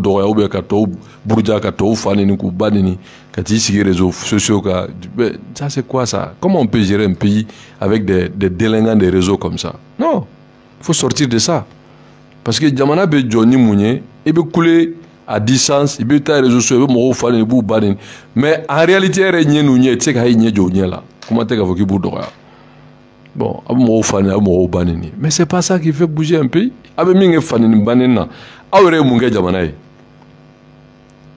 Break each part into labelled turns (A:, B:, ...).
A: dɔgɔya ka tɔw buruja ka tɔw fa nini k'u ba nini ka t'i sigi réseaux sociaux ça c'est quoi ça? Comment on peut gérer un pays avec des, des délinquants des réseaux comme ça? Non faut sortir de ça. Parce que jamana bɛ jɔ ni mun ye i bɛ kule à distance i bɛ taa réseaux sociaux i bɛ mɔgɔw fa nini i mais en réalité yɛrɛ ɲɛ n'u ɲɛ i tɛ se ka i ɲɛ jɔ u ɲɛ k'a fɔ k'i b'u bon a bɛ mɔgɔw fa mais c'est pas ça qui fait bouger un pays. A bɛ min kɛ fa nini ba nini na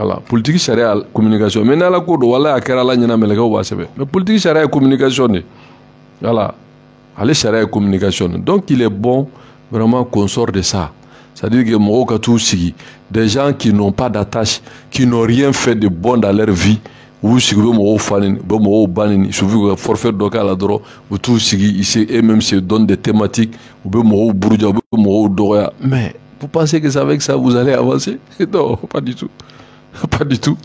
A: voilà. Politiki sariya communication. Mais n'ala ko don wala a kɛra ala ɲɛna mɛlɛkɛw b'a sɛbɛn. Mais politiki sariya ye communication de. Voilà. Ale sariya ye communication de. Donc il est bon vraiment qu'on sort de ça. C'est-à-dire que mɔgɔw ka t'u sigi. Des gens qui n'ont pas d'attache qui n'ont rien fait de bon dans leur vie u b'u sigi u bɛ mɔgɔw fa nini u bɛ mɔgɔw ba nini sufi ka forfait dɔ k'a la dɔrɔn u t'u sigi ils se eux-mêmes se donnent des thématiques u bɛ mɔgɔw buruja u bɛ mɔgɔw dɔgɔya. Mais vous pensez que c'est avec ça vous allez avancer? Non pas du tout pas du tout.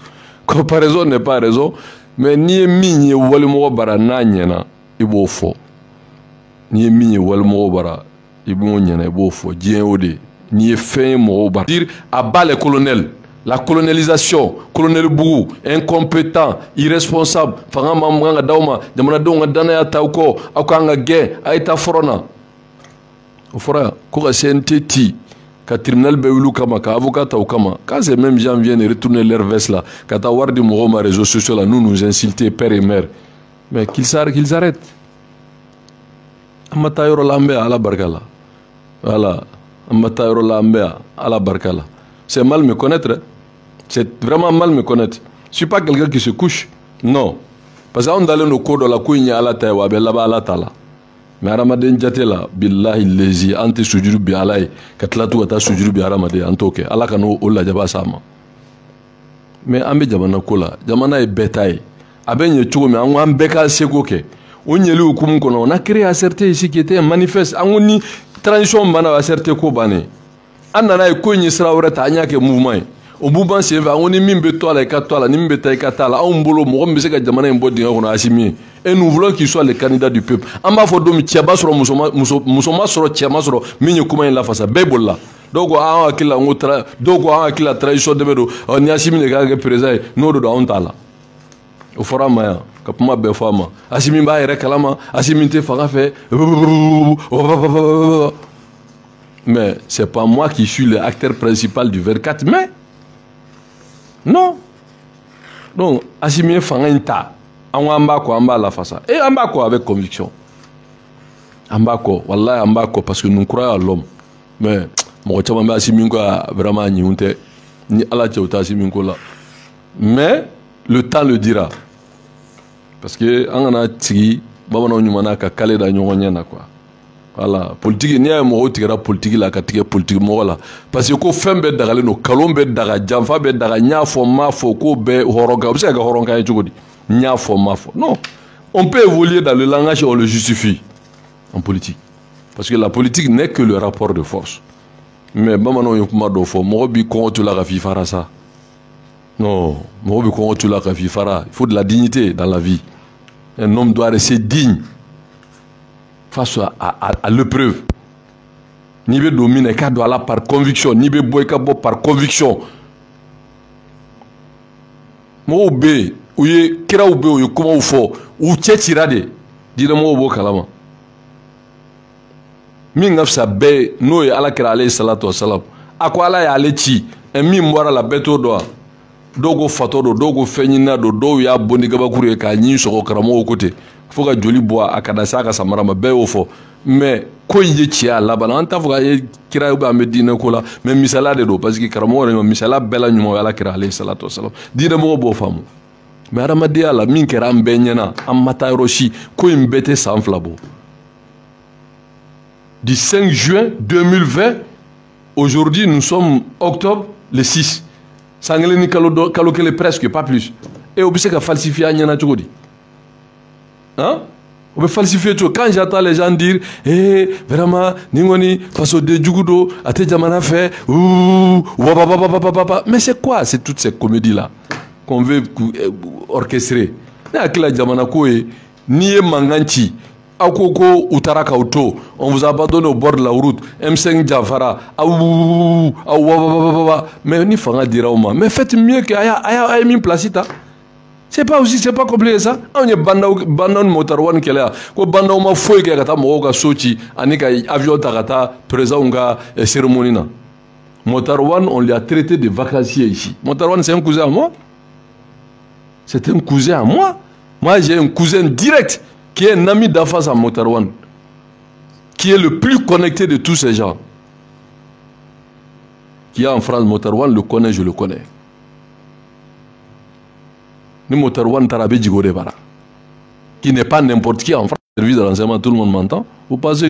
A: Comparaison n'est pas raison. Mais n'i ye min ye walimɔgɔ bara n'a ɲɛna i n'i ye min ye walimɔgɔ bara i b'o ɲɛna i n'i ye fɛn bara. Dire à bas les colonels. La colonisation colonel bugu incompétent irresponsable. Fanga ma kan ka d'aw ma jamanadenw ka danaya t'aw kɔ aw kan ka na o fɔra ko CNT ti ka tribunal bɛɛ wuli kama ka avocat ta o kama. Quand ces mêmes gens viennent retourner leur veste là ka taa wari di mɔgɔw ma réseaux sociaux la nous nous insulter père et mère. Mais qu'ils s'arrêtent qu'ils arrêtent an ma taa yɔrɔ la an bɛ ala barika la voilà. An ma taa yɔrɔ la an bɛ ala barika la c'est mal me connaître c'est vraiment mal me connaître. Je suis pas quelqu'un qui se couche. Non. Parce que anw dalen don ko dɔ la ko in ye ala ta ye wa a bɛ laban ala ta la mais hadamaden jate la bilahi lezi an tɛ sujuru bi ala ye ka tila to ka taa sujuru bi hadamaden an t'o kɛ ala ka n'o lajaba s'a ma mais an bɛ jamana ko la jamana ye bɛɛ ta ye a bɛ ɲɛ cogo min an ko an bɛɛ k'a seko kɛ o ɲɛli hukumu kɔnɔ on a créé ici qui était manifeste an ko ni transition banna ACRT ko bannen an nana ye ko in ye sira wɛrɛ ta an y'a kɛ mouvement ye o mouvement senfɛ an ko ni min bɛ to a la i ka to a la ni min bɛ taa i ka taa la anw bolo mɔgɔ min bɛ se ka jamana in bɔ dingɛ kɔnɔ Asimi ye. Et nous voulons qu'il soit le candidat du peuple. An b'a fɔ don min cɛ b'a sɔrɔ muso ma muso muso ma sɔrɔ cɛ ma sɔrɔ min ye kuma in lafasa bɛɛ bolila. Dɔw ko an hakili la n ko tra dɔw ko an hakili la transition dɛmɛ don. Ɔ ni Asimi de ka kɛ président ye n'o de don anw t'a la. O fɔra a ma yan ka kuma bɛɛ fɔ a ma. Asimi b'a yɛrɛ kalama Asimi tɛ fanga fɛ. Mais c'est pas moi qui suis le acteur principal du 24 mai non donc Asimi ye ta an ko an b'a kɔ avec conviction. An b'a kɔ parce que nous croyons à l'homme. Mais mɔgɔ caman bɛ Asimi ko a vraiment ɲinw tɛ ni ala cɛ u tɛ Asimi ko la mais le temps le dira. Parce que an kana sigi bamananw ɲumanna ka kale da ɲɔgɔn na quoi. Voilà. Politiki n'i y'a ye mɔgɔw tigɛra politiki la ka tigɛ politiki mɔgɔ la parce que ko fɛn bɛɛ dagalen don kalon bɛ daga janfa bɛ daga n y'a fɔ n m'a fɔ k'o bɛɛ hɔrɔnkan o bɛ se ka kɛ non. On peut évoluer dans le langage et on le justifie en politique. Parce que la politique n'est que le rapport de force. Mais bamananw ye kuma dɔ fɔ mɔgɔ b'i kɔngɔ to la ka f'i fara sa. Non. Mɔgɔ bɛ kɔngɔ to la ka f'i fara. Il faut de la dignité dans la vie. Un homme doit rester digne face à, à, à l'épreuve. N'i bɛ don la par conviction. N'i bɛ bɔ par conviction. Mɔgɔw bɛ yen u ye kiraw bɛ yen u ye kumaw fɔ u cɛ cira b'o kalama. Min ka fisa n'o ala kɛra ale salatu wasalam a ko ala y'ale ci ɛ min la bɛɛ t'o dɔn wa dɔw ko fatɔ don y'a k'a joli a samara ma. Ko kira ko la. La ɲuman o ye ala kɛra ale salatu wasalam diinɛmɔgɔ b'o faamu. Mɛ adamadenya la min kɛra an bɛɛ ɲɛna an ma taa yɔrɔ si ko in bɛɛ tɛ san fila bɔ. Du 5 juin 2020 aujourd'hui nous sommes octobre le 6 san kelen ni kalo presque pas plus. Et o bɛ se ka falsifier an ɲɛna hein? O bɛ falsifier cogo quand j'entends les gens dire eh vraiment nin kɔni fasoden jugu don a tɛ jamana fɛ ouh mais c'est quoi c'est toutes ces comédies là qu'on veut orchestrer? Ne hakili la n'i aw ko ko u on vous abandonne au bord de la route. M5 janfara aw aw wabababa mais ni fanga dira aw ma mais faites mieux que a y'a a ye min place c'est pas aussi c'est pas compliqué ça. Anw ye bandaw bandaw ni motarwa ni kɛlɛ yan ko bandaw ma foyi kɛ ka taa mɔgɔw ka so avion ta ka taa présidentw ka cérémonie na. Motarwan, on lui a traité de vacancier ici. Motarwan, c'est un cousin à moi. C'est un cousin à moi. Moi, j'ai un cousin direct qui est un ami d'Afas à Motarwan, qui est le plus connecté de tous ces gens. Qui a en France, Motarwan le connaît, je le connais. Ni Motarwan Tarabé Bara. Qui n'est pas n'importe qui en France, service de renseignement, tout le monde m'entend. Vous pensez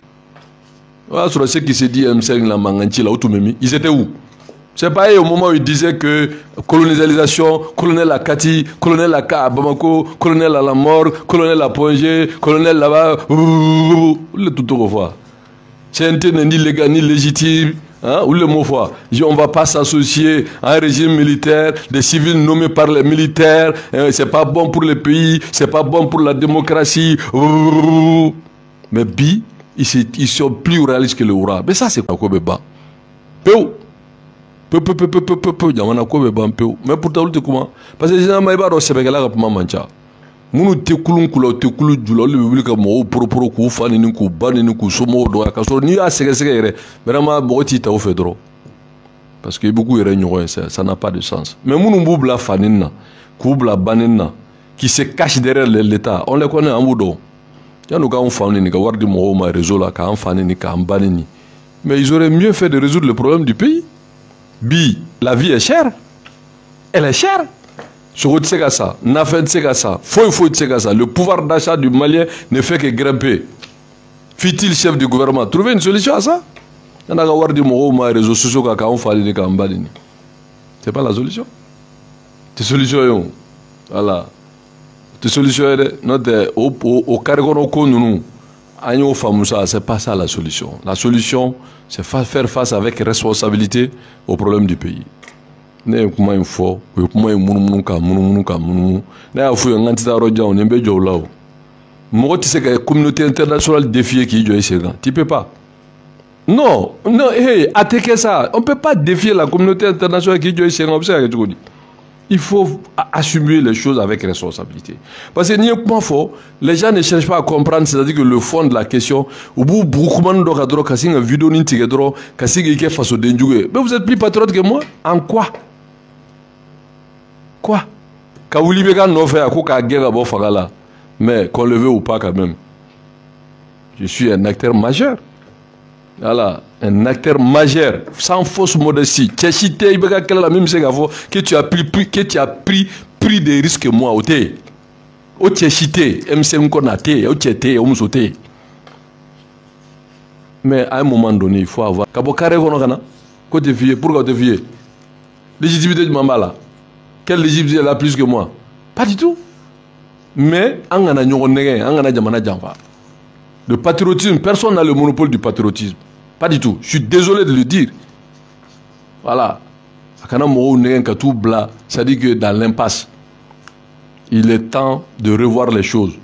A: voilà sur ce qui s'est dit M5 la Manganchi là, ils étaient où? C'est pareil au moment où il disait que colonisation, colonel Akati, colonel Aka à Bamako, colonel à la mort, colonel à Pongé, colonel là-bas, le tout au revoir. C'est ni légal ni légitime. Hein, ou le mot fois, on ne va pas s'associer à un régime militaire, des civils nommés par les militaires, hein, c'est pas bon pour le pays, c'est pas bon pour la démocratie. Mais bi, ils, sont plus réalistes que le Oura. Mais ça, c'est quoi Peu. Peu, peu, peu, peu, peu, peu, peu. Mais pourtant, olu kuma. Parce que généralement i b'a dɔn sɛbɛkɛla ka kuma man ca. Minnu kulun kula kulu bɛ k'u parce que i bɛ k'u ça ça n'a pas de sens. Mais minnu qui se cache derrière l'état on les connaît an mais ils auraient mieux fait de résoudre le problème du pays bi la vie est chère. Elle est chère. Le pouvoir d'achat du malien ne fait que grimper. Fit-il chef du gouvernement? Trouver une solution à ça? Yan'a ka fa c'est pas la solution. Tɛ solution ye o voilà tɛ solution ye dɛ n'o an y'o c'est pas ça la solution. La solution c'est faire face avec responsabilité au problème du pays. Ne ye la communauté internationale défier k'i jɔ i tu peux pas. Non non hey a tɛ kɛ sa. On peut pas défier la communauté internationale k'i jɔ il faut assumer les choses avec responsabilité. Parce que les gens ne cherchent pas à comprendre, c'est-à-dire que le fond de la question, mais vous êtes plus patriote que moi? En quoi? Quoi? Mais qu'on le veut ou pas quand même. Je suis un acteur majeur. Voilà, un acteur majeur, sans fausse modestie. Tu as cité, que tu as pris, que tu as pris, pris des risques moi, au thé. Au tu as cité, au tu été, au sauté. Mais à un moment donné, il faut avoir. Kabo carré kono côté vieux, pourquoi te vieux? Légitimité du mambala. Quelle légitimité elle a plus que moi? Pas du tout. Mais, on a jamana jamfa. Le patriotisme, personne n'a le monopole du patriotisme. Pas du tout. Je suis désolé de le dire. Voilà. Ça dit que dans l'impasse, il est temps de revoir les choses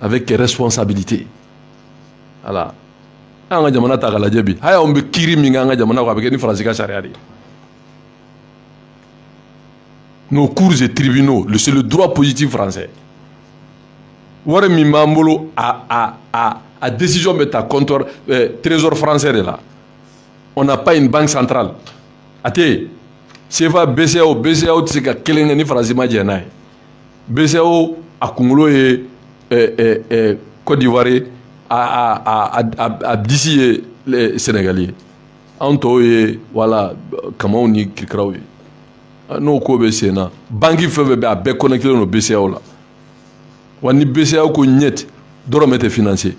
A: avec responsabilité. Voilà. nos cours et tribunaux c'est le droit positif français wari min a a a décision bɛ ta compteur euh, trésor français de la on n'a pas une banque centrale. A tɛ yen CFA BCEAO BCEAO tɛ se ka kelen kɛ ni faransi ma ye BCEAO a ɛ ɛ Côte d'Ivoire a a a a a disi ye Sénégal ye anw tɔw ye wala kamaw ni kirikiraw ye n'o ko bɛ sen na banki fɛn fɛn bɛ a bɛɛ connecté don BCEAO la wa ni BCEAO ko ɲɛti dɔrɔmɛ tɛ financé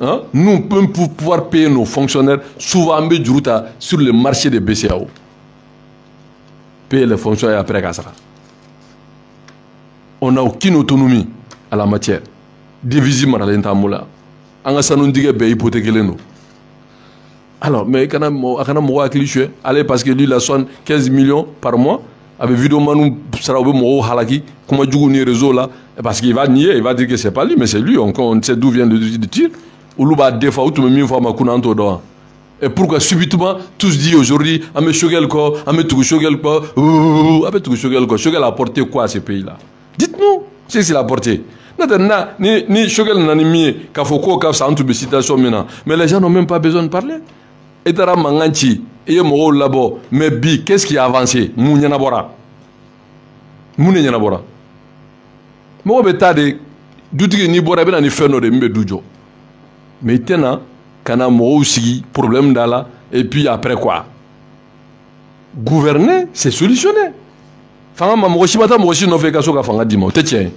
A: Hein? nous, pouvons pouvoir payer nos fonctionnaires, souvent, on met du sur le marché des BCAO. Payer les fonctionnaires après Kassara. On n'a aucune autonomie à la matière. Divisé par l'entamoula. On a ça nous dit que ben, hypothéqué Alors, mais quand on a cliché, allez, parce que lui, la somme 15 millions par mois, avec vidéo sera mot comment réseau là, parce qu'il va nier, il va dire que c'est pas lui, mais c'est lui, on, on sait d'où vient le tir olu b'a défa u tun bɛ ma et pourquoi subitement tous dit aujourd'hui an bɛ Choguel kɔ an bɛ tugu Choguel kɔ an bɛ tugu Choguel kɔ Choguel a apporté quoi à ce pays là dites-nous ce qu'il a apporté. N'o tɛ na ni ni Choguel nana ni min ye k'a fɔ k'o ka fisa an mais les gens n'ont même pas besoin de parler. I taara mankan ci i ye mais bi qu'est-ce qui a avancé? Mun ɲɛnabɔra mun de ɲɛnabɔra mɔgɔ bɛ taa de dutigi n'i bɔra i bɛ na de min bɛ du jɔ mais i tɛ na ka na sigi problème da la et puis après quoi? Gouverner c'est solutionner. Fanga ma mɔgɔ si ma taa mɔgɔ si nɔfɛ i ka so ka fanga d'i ma o tɛ tiɲɛ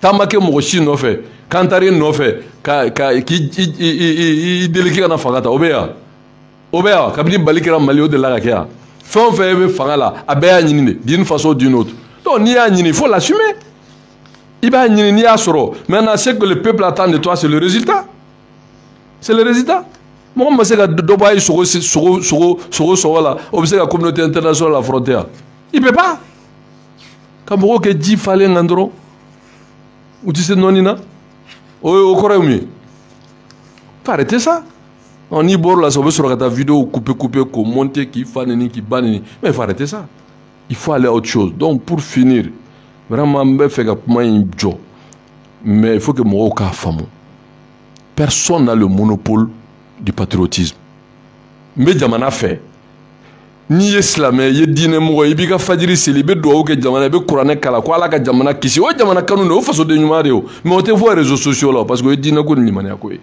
A: taama kɛ mɔgɔ si nɔfɛ kan taar'i nɔfɛ ka ka k'i deli k'i ka na fanga ta. O bɛ yan o bɛ kabini bali mali o de la ka kɛ yan fɛn bɛ fanga la a bɛɛ y'a ɲini d'une façon d'une autre. Donc n'i y'a ɲini faut l'assumer. I b'a ɲini n'i y'a maintenant ce que le peuple attend de toi c'est le résultat c'est le résultat. Mɔgɔ ma se ka dɔ bɔ a ye sogo sogo sogo sogo la communauté internationale affronter yan il peut pas. Ka mɔgɔw kɛ ji falen kan dɔrɔn u tɛ se nɔɔni na o o kɔrɔ ye ye faut arrêter ça. N'i bɔr'o la sisan o bɛ sɔrɔ ka vidéo couper couper k'o monter k'i fa nini k'i ba nini mais faut arrêter ça. Il faut aller à autre chose. Donc pour finir vraiment n bɛ fɛ ka kuma in jɔ mais il faut que mɔgɔw k'a faamu personne n'a le monopole du patriotisme. N bɛ jamana fɛ n'i ye silamɛ i ye diinɛmɔgɔ i b'i ka fajiri seli i bɛ dugawu kɛ jamana i bɛ kuranɛ kala ko ala ka jamana kisi. O ye jamana kanu de o fasoden ɲuman de o. Mais o tɛ fɔ réseaux sociaux la parce que o ye diinɛ ko ni limaniya ko ye